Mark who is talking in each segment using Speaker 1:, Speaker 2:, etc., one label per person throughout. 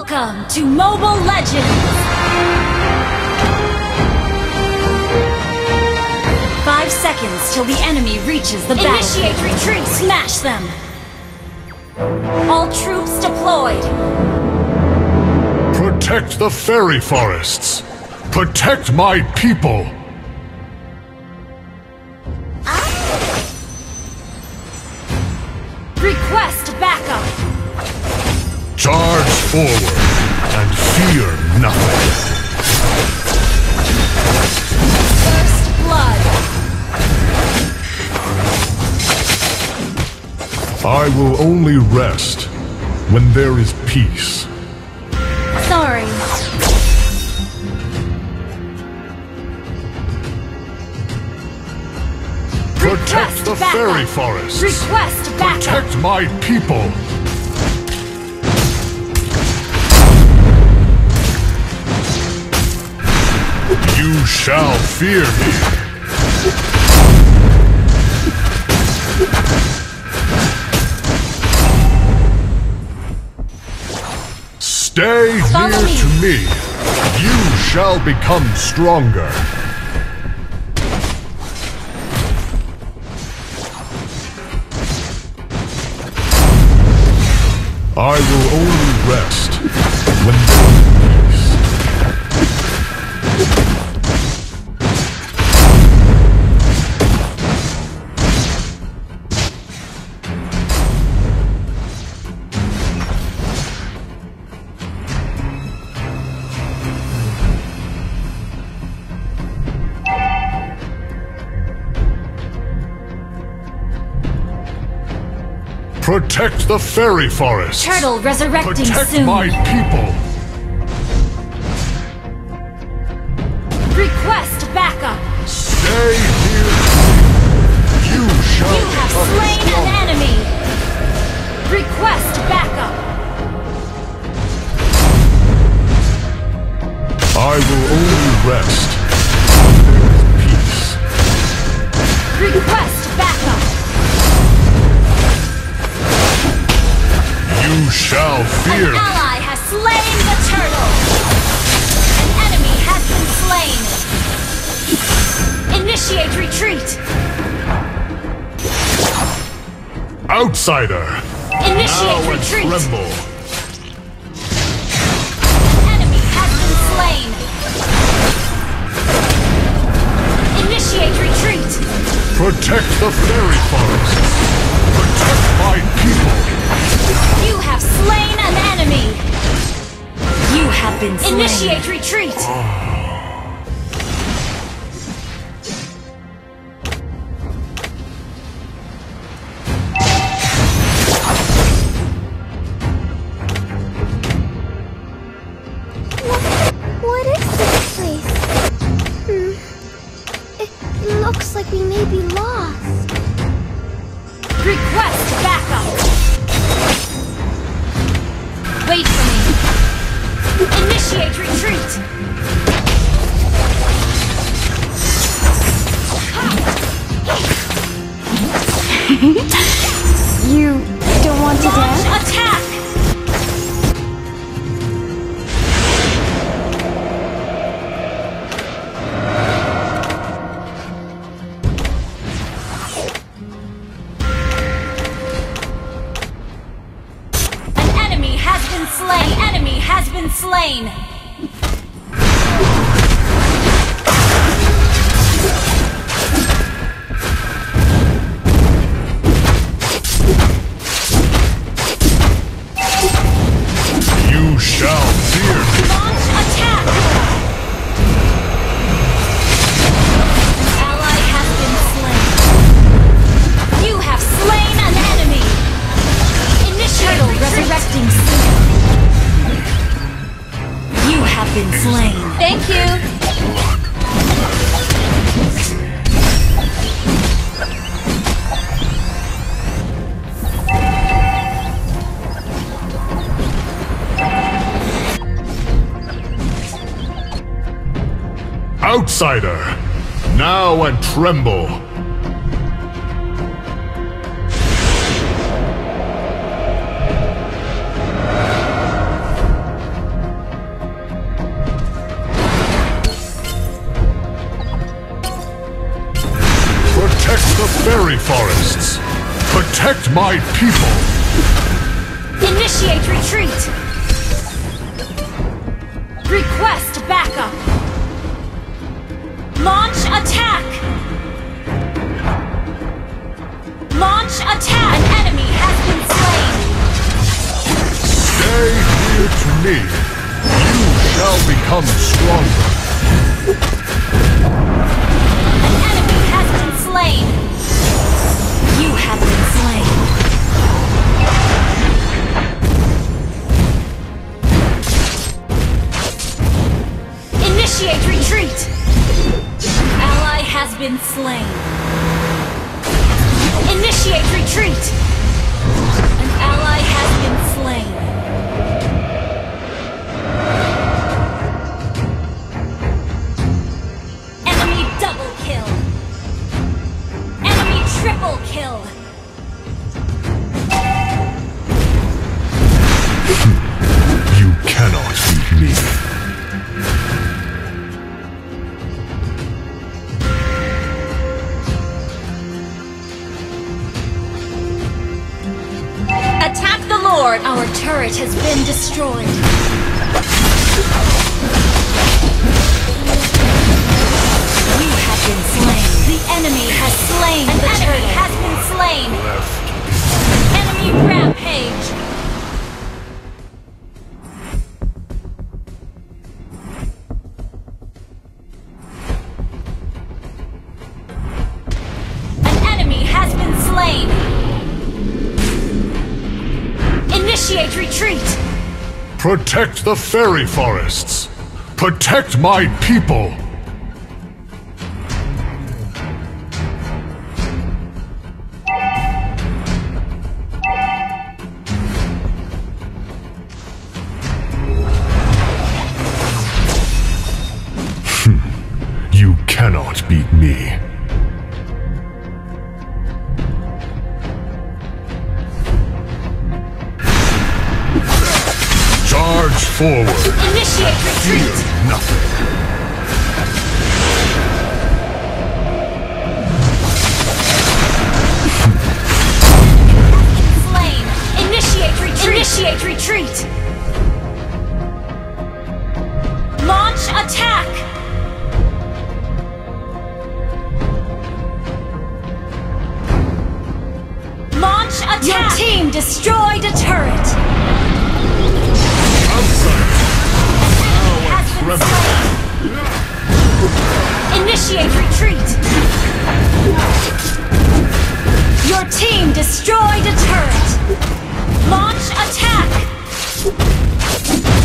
Speaker 1: Welcome to Mobile Legends! Five seconds till the enemy reaches the battlefield.
Speaker 2: Initiate retreat!
Speaker 1: Smash them! All troops deployed!
Speaker 3: Protect the fairy forests! Protect my people!
Speaker 1: Request backup!
Speaker 3: Charge forward and fear nothing.
Speaker 1: First blood!
Speaker 3: I will only rest when there is peace.
Speaker 1: Sorry.
Speaker 3: Protect
Speaker 1: Request
Speaker 3: the
Speaker 1: backup.
Speaker 3: fairy
Speaker 1: backup!
Speaker 3: Protect my people! You shall fear me! Stay
Speaker 1: Follow
Speaker 3: near
Speaker 1: me.
Speaker 3: to me! You shall become stronger! I will only rest when Protect the fairy forest.
Speaker 1: Turtle resurrecting
Speaker 3: Protect
Speaker 1: soon!
Speaker 3: my people.
Speaker 1: Request backup!
Speaker 3: Stay here. You shall
Speaker 1: You have slain an enemy! Request backup!
Speaker 3: I will only rest Outsider.
Speaker 1: Initiate
Speaker 3: Now and
Speaker 1: retreat!
Speaker 3: tremble.
Speaker 1: Enemy has been slain! Initiate retreat!
Speaker 3: Protect the fairy forest. Protect my people.
Speaker 1: You have slain an enemy! You have been slain! Initiate retreat! Ah.
Speaker 3: outsider. Now and tremble. Protect the fairy forests. Protect my people.
Speaker 1: Initiate retreat. Request backup! Launch attack! Launch attack! An enemy has been slain!
Speaker 3: Stay near to me. You shall become stronger.
Speaker 1: An enemy has been slain! You have been slain. Been slain. Initiate retreat! Lord! Our turret has been destroyed. You have been slain. The enemy has slain An the enemy turtle. has been slain.
Speaker 3: Left.
Speaker 1: Enemy rampage.
Speaker 3: Protect the fairy forests. Protect my people.
Speaker 1: Launch attack. Launch attack. Your team destroyed a turret.
Speaker 3: Outside.
Speaker 1: Has been slain. Initiate retreat. Your team destroyed a turret. Launch attack.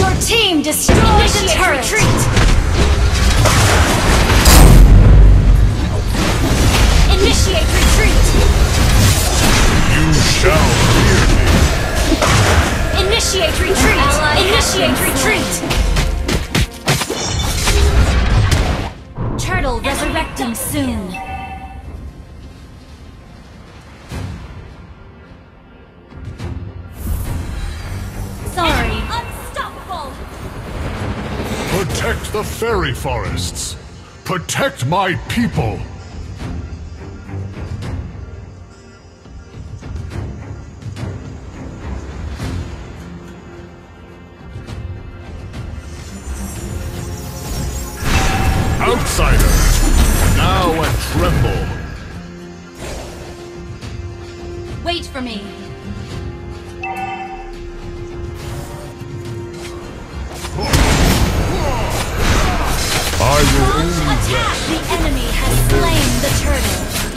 Speaker 1: Your team destroyed a turret. Retreat. Initiate retreat.
Speaker 3: You shall fear me.
Speaker 1: Initiate retreat. Initiate retreat. Turtle resurrecting soon.
Speaker 3: The fairy forests. Protect my people. Outsider, now and tremble.
Speaker 1: Wait for me.
Speaker 3: I will only
Speaker 1: attack. The enemy has slain the turtle.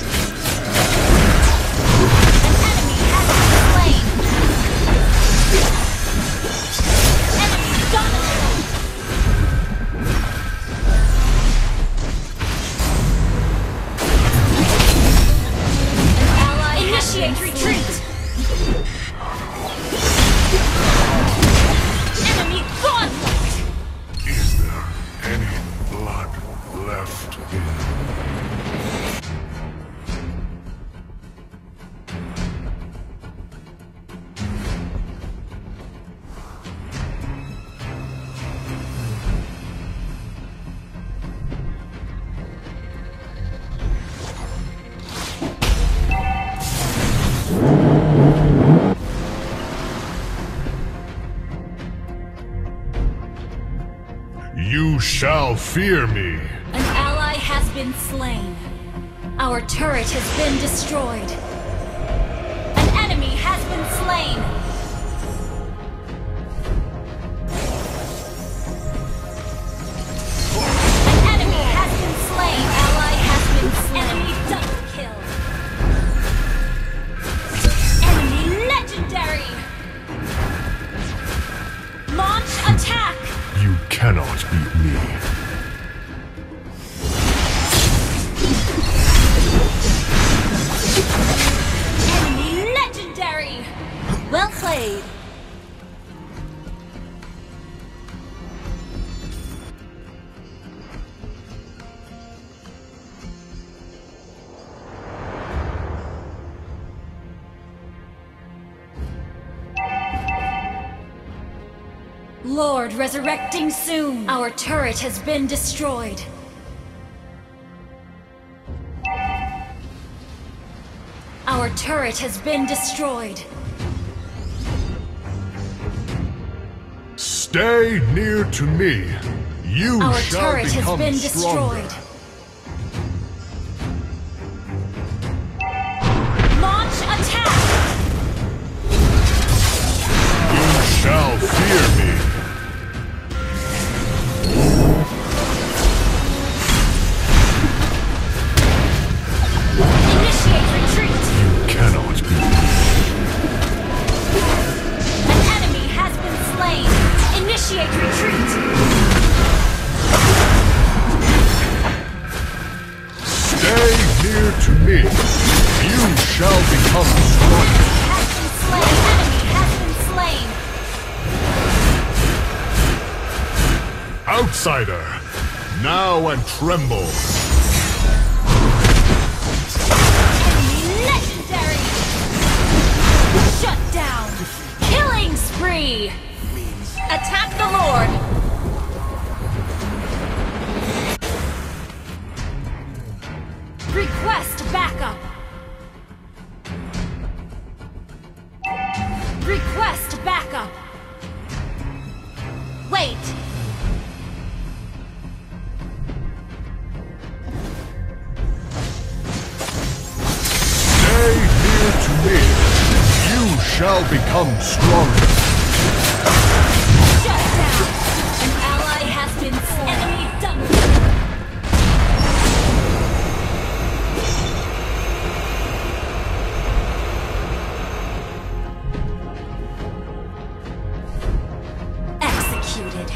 Speaker 3: You shall fear me.
Speaker 1: Been slain. Our turret has been destroyed. Lord resurrecting soon. Our turret has been destroyed. Our turret has been destroyed.
Speaker 3: Stay near to me. You
Speaker 1: Our
Speaker 3: shall
Speaker 1: turret has
Speaker 3: become
Speaker 1: been
Speaker 3: stronger.
Speaker 1: destroyed.
Speaker 3: Outsider, now and tremble.
Speaker 1: Attack the Lord! Request backup! Request backup! Wait!
Speaker 3: Stay near to me. You shall become stronger.
Speaker 1: Executed.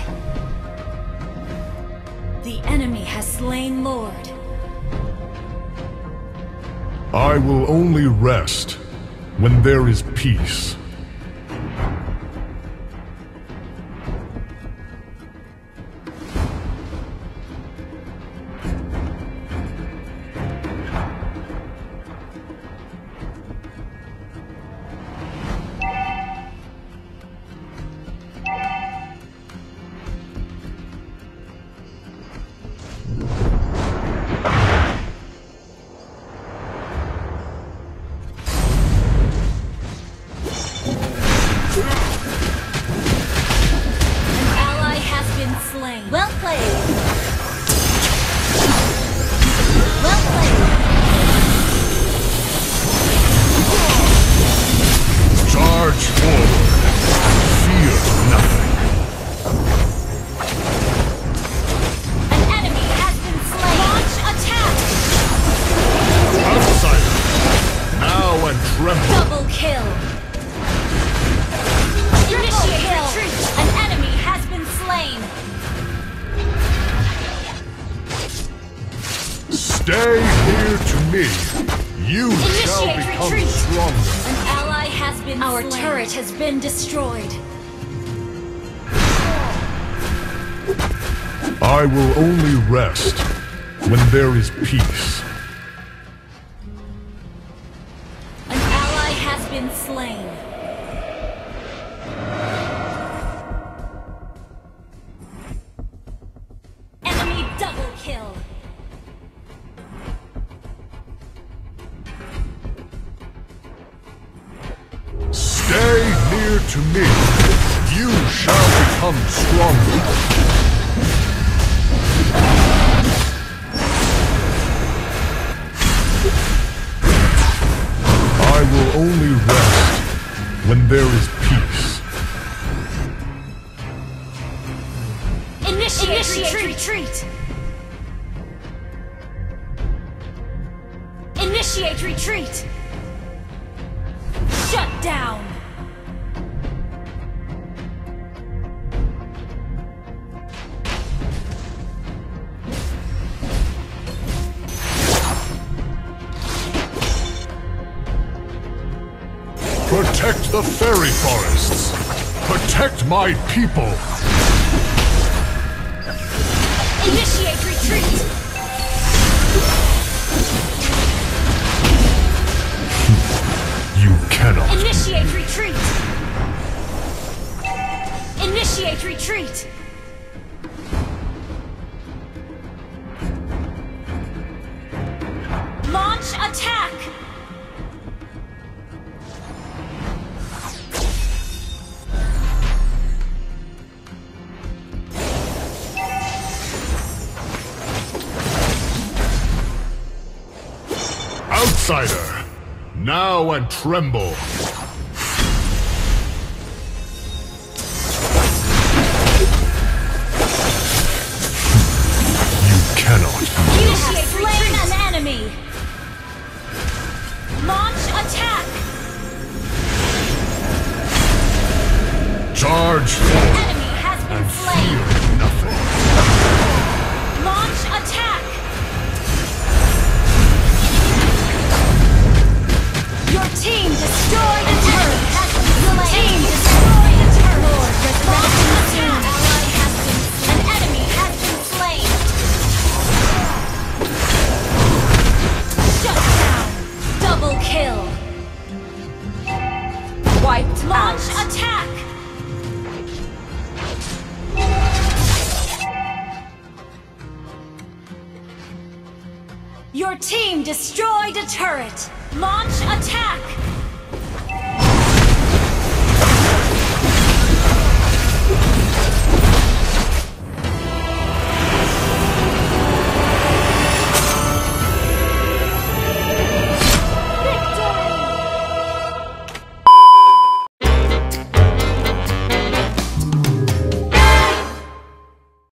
Speaker 1: The enemy has slain Lord.
Speaker 3: I will only rest when there is peace. Near to me. You shall
Speaker 1: Initiate
Speaker 3: become
Speaker 1: retreat.
Speaker 3: stronger.
Speaker 1: An ally has been Our turret has been destroyed.
Speaker 3: I will only rest when there is peace. When my people.
Speaker 1: Initiate retreat.
Speaker 3: You cannot.
Speaker 1: Initiate retreat. Initiate retreat. Launch attack.
Speaker 3: Now and tremble. You cannot.
Speaker 1: You have slain an enemy. Launch attack.
Speaker 3: Charge forward
Speaker 1: Enemy has been slain.
Speaker 3: fear nothing.
Speaker 1: Launch attack. Your team destroyed a turret. Your team destroyed a turret. Lord, resurrection soon. Ally has been An enemy has been slain. Shut down. Double kill.
Speaker 2: Wiped
Speaker 1: Launch
Speaker 2: out.
Speaker 1: attack. Your team destroyed a turret. Launch attack.